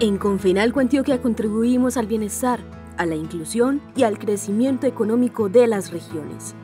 En Confenalco Antioquia contribuimos al bienestar, a la inclusión y al crecimiento económico de las regiones.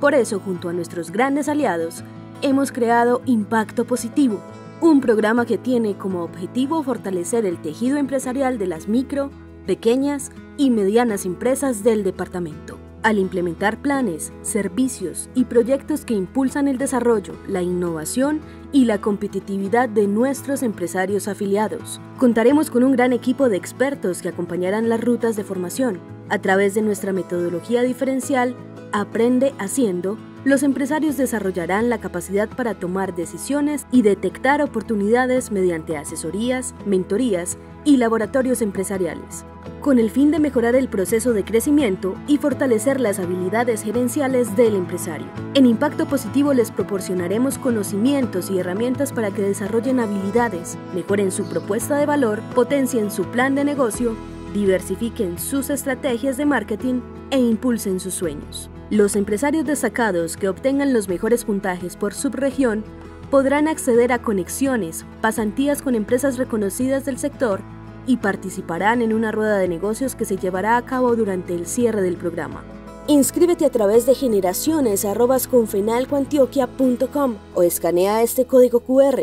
Por eso, junto a nuestros grandes aliados, hemos creado Impacto Positivo, un programa que tiene como objetivo fortalecer el tejido empresarial de las micro, pequeñas y medianas empresas del departamento al implementar planes, servicios y proyectos que impulsan el desarrollo, la innovación y la competitividad de nuestros empresarios afiliados. Contaremos con un gran equipo de expertos que acompañarán las rutas de formación. A través de nuestra metodología diferencial, Aprende haciendo, los empresarios desarrollarán la capacidad para tomar decisiones y detectar oportunidades mediante asesorías, mentorías y laboratorios empresariales con el fin de mejorar el proceso de crecimiento y fortalecer las habilidades gerenciales del empresario. En Impacto Positivo les proporcionaremos conocimientos y herramientas para que desarrollen habilidades, mejoren su propuesta de valor, potencien su plan de negocio, diversifiquen sus estrategias de marketing e impulsen sus sueños. Los empresarios destacados que obtengan los mejores puntajes por subregión podrán acceder a conexiones, pasantías con empresas reconocidas del sector y participarán en una rueda de negocios que se llevará a cabo durante el cierre del programa. Inscríbete a través de generaciones.confenalcoantioquia.com o escanea este código QR.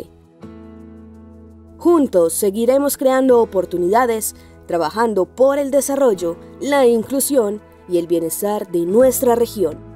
Juntos seguiremos creando oportunidades, trabajando por el desarrollo, la inclusión y el bienestar de nuestra región.